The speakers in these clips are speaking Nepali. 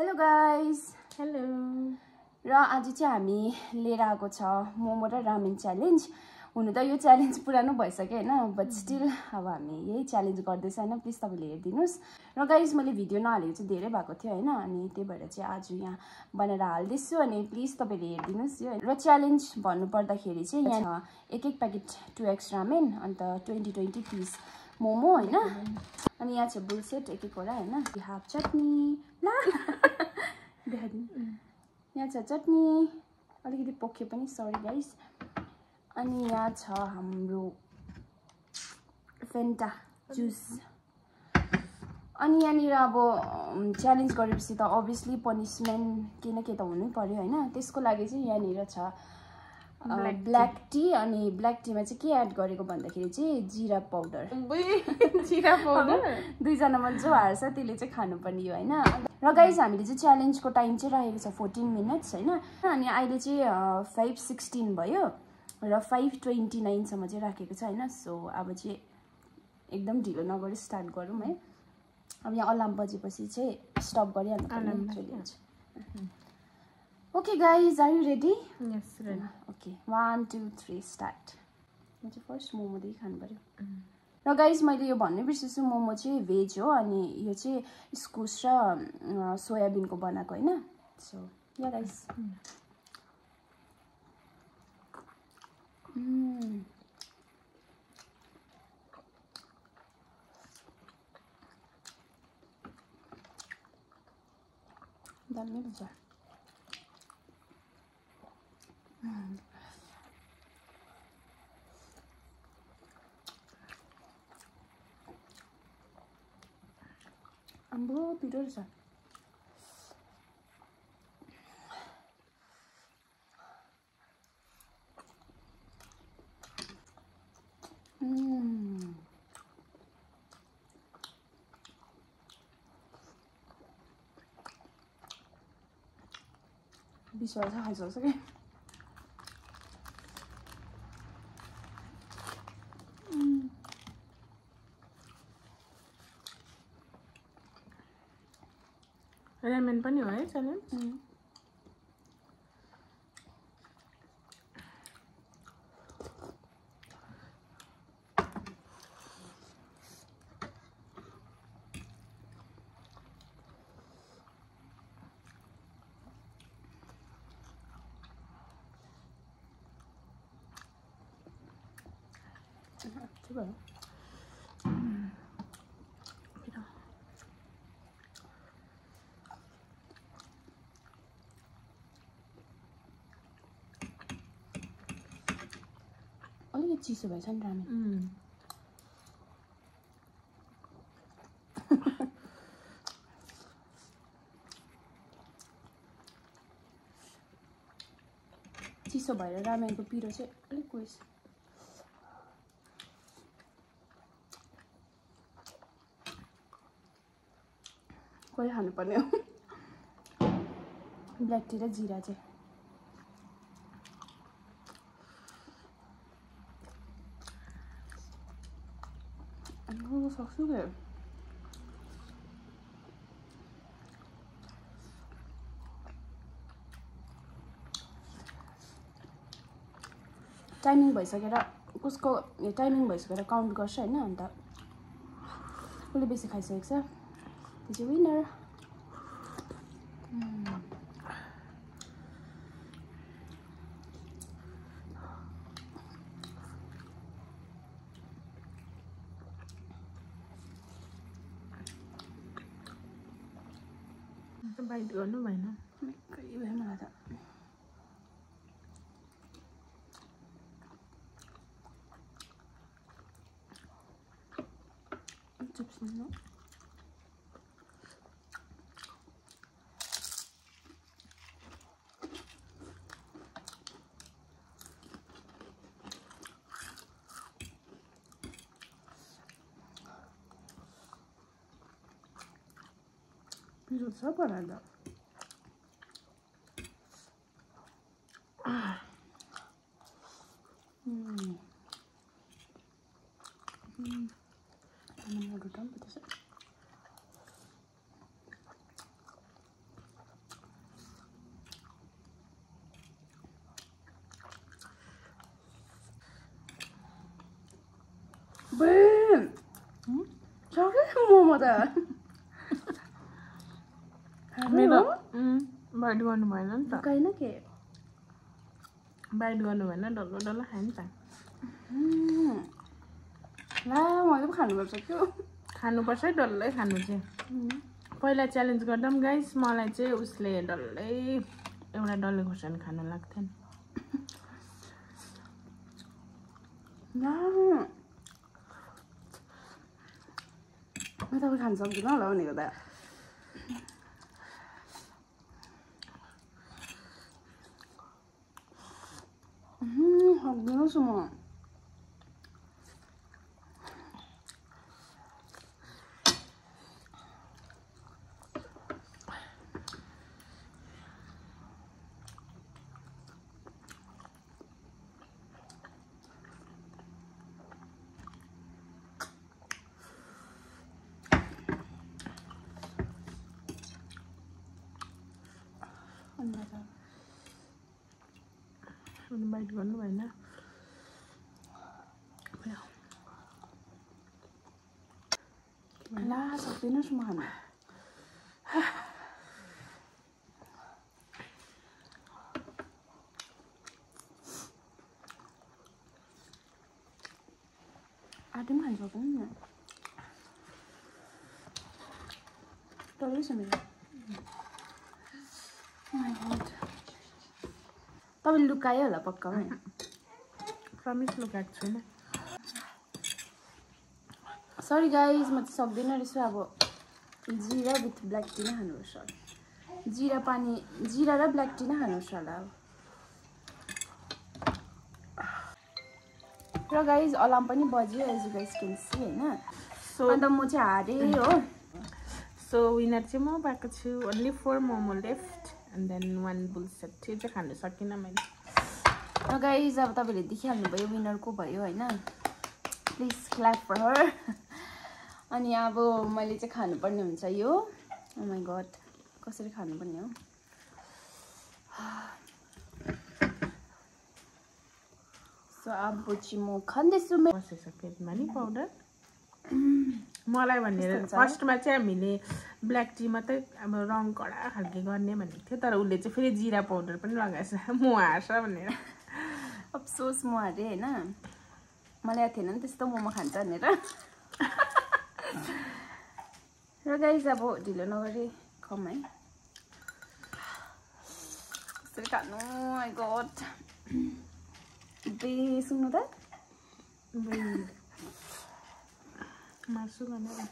हेलो गाइस हेलो र आज चाहिँ हामी लिएर आएको छ मोमो र रामेन च्यालेन्ज हुनु त यो च्यालेन्ज पुरानो भइसक्यो होइन बट स्टिल अब हामी यही च्यालेन्ज गर्दैछ होइन। प्लिज तपाईँले हेरिदिनुहोस्। र गाइज मैले भिडियो नहालेको चाहिँ धेरै भएको थियो होइन अनि त्यही भएर चाहिँ आज यहाँ बनाएर हाल्दैछु अनि प्लिज तपाईँले हेरिदिनुहोस् यो। र च्यालेन्ज भन्नुपर्दाखेरि चाहिँ यहाँ एक एक प्याकेट टु एक्स रामेन अन्त ट्वेन्टी ट्वेन्टी पिस मोमो होइन? अनि यहाँ चाहिँ बुलसेट एक एकवटा होइन? हाफ चटनी। ला। यहाँ छ चटनी। अलिकति पोख्यो पनि सरी गाइस अनि यहाँ छ हाम्रो फेन्टा जुस। अनि यहाँनिर अब च्यालेन्ज गरेपछि त अभियसली पनिसमेन्ट के न के त हुनै पऱ्यो होइन? त्यसको लागि चाहिँ यहाँनिर छ ब्ल्याक टी। अनि ब्ल्याक टीमा चाहिँ के एड गरेको भन्दाखेरि चाहिँ जिरा पाउडर। जिरा पाउडर? दुईजनामा जो हार्छ त्यसले चाहिँ खानुपर्ने यो होइन? र गाइज हामीले चाहिँ च्यालेन्जको टाइम चाहिँ राखेको छ फोर्टिन मिनट्स होइन? अनि अहिले चाहिँ फाइभ सिक्सटिन भयो र फाइभ ट्वेन्टी नाइनसम्म चाहिँ राखेको छ होइन? सो अब चाहिँ एकदम ढिलो नगरी स्टार्ट गरौँ है? अब यहाँ अलार्म बजेपछि चाहिँ स्टप गरिहाल्नु चलिहाल्छ are you ready yes ready okay one two three start म चाहिँ फर्स्ट मोमोदेखि खानु पऱ्यो। र गाइज मैले यो भन्नै बिर्सेछु मोमो चाहिँ भेज हो अनि यो चाहिँ इस्कुस र सोयाबिनको बनाएको होइन? सो या गाइज दामी हुन्छ Mm. बिसवटा छ खाइसक्छ कि रेमेन पनि हो है च्यालेन्ज के भयो अलिकति चिसो भएछ नि रामेन चिसो भएर रामेनको पिरो चाहिँ अलिक उयस कोही खानुपर्ने हो ब्ल्याक टी र जिरा चाहिँ आम्माहो, सक्छु क्या टाइमिङ भइसकेर उसको टाइमिङ भइसकेर काउन्ट गर्छ होइन अन्त उसले बेसी खाइसकेको छ winner cái bay đứa nó mày nó mấy cái bé mà là thật. Chụp xin lỗi Vücut sap herhalde. Ah. Hmm. Hmm. Annem oradan bir de Ben. Hı? Çok iyi mi olmadı? Bite गर्नु भएन नि त लुकाएन के बाइट गर्नु भएन डल्लो डल्लो खायो नि त. ला मैले पो खानुपर्छ क्या खानुपर्छ है डल्लै खानु चाहिँ पहिला च्यालेन्ज गर्दा पनि गाइस मलाई चाहिँ उसले डल्लै एउटा डल्ले खोर्सानी खानु लाग्थेन ला म तपाईँ खानु सक्दिनँ होला भनेको त सक्दिनँ म अन्त त अनि बाइट गर्नु भएन सक्दिनँ म खानु आधी पनि खानु सक्दैन नि। डल्लै छ मेरो। Oh. तपाईँले लुकायो होला पक्का प्रमिस लुकाएको छुइनँ। सरी गाइज म चाहिँ सक्दिनँ रहेछु अब जिरा विथ ब्ल्याक टी नै खानुपर्छ जिरा पानी जिरा र ब्ल्याक टी नै खानुपर्छ होला अब। र गाइज अलार्म पनि बज्यो एज गाइज सी होइन? सो अन्त म चाहिँ हारेँ हो। सो विनर चाहिँ म भएको छु। Only four momo left and then one bullseye त्यो चाहिँ खानु सकिनँ मैले। र गाइज अब तपाईँले देखिहाल्नुभयो विनर को भयो होइन? प्लिज क्ल्याप फर हर अनि अब मैले चाहिँ खानुपर्ने हुन्छ यो। माई गड कसरी खानुपर्ने हो? सो अब चाहिँ म खाँदैछु। मे- बसेछ पेटमा नि पाउडर? मलाई भनेर? फर्स्टमा चाहिँ हामीले ब्ल्याक टी मात्रै अब रङ कडा खालके गर्ने भनेको थियो तर उसले चाहिँ फेरि जिरा पाउडर पनि लगाएछ। म हार्छ भनेर। अफसोस म हारेँ होइन? मलाई याद थिएन नि त्यस्तो मोमो खान्छ भनेर। र गाइज अब ढिलो नगरी कम है कसरी खानु गड बे सुन्नु त मासु भनेर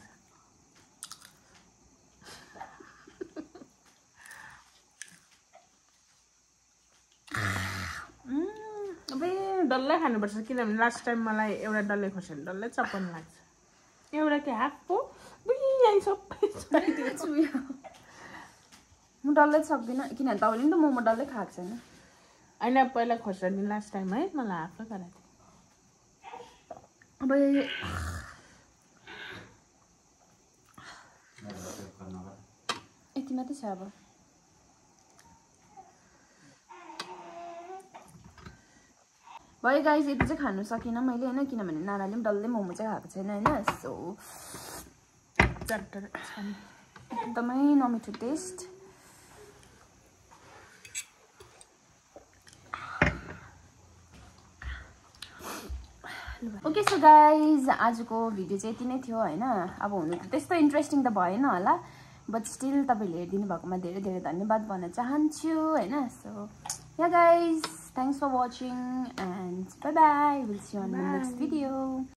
अबे डल्लै खानुपर्छ किनभने लास्ट टाइम मलाई एउटा डल्ले खोर्सानी डल्लै चप्पन लाग्छ एउटा के हाफ पो सबै म डल्लै सक्दिनँ। किनभने तपाईँले नि त मोमो डल्लै खाएको छैन। होइन पहिला खोर्सानी लास्ट टाइम है? मलाई हाफै गराएको थियो। अब यति मात्रै छ अब। भयो गाइस यति चाहिँ खानु सकिनँ मैले होइन? किनभने नानाले पनि डल्लै मोमो चाहिँ खाएको छैन होइन? सो एकदमै नमिठो टेस्ट. ओके सो गाइज आजको भिडियो चाहिँ यति नै थियो होइन? अब हुनु त त्यस्तो इन्ट्रेस्टिङ त भएन होला बट स्टिल तपाईँले हेरिदिनु भएकोमा धेरै धेरै धन्यवाद भन्न चाहन्छु होइन? So yeah guys thanks for watching and bye bye will see on next video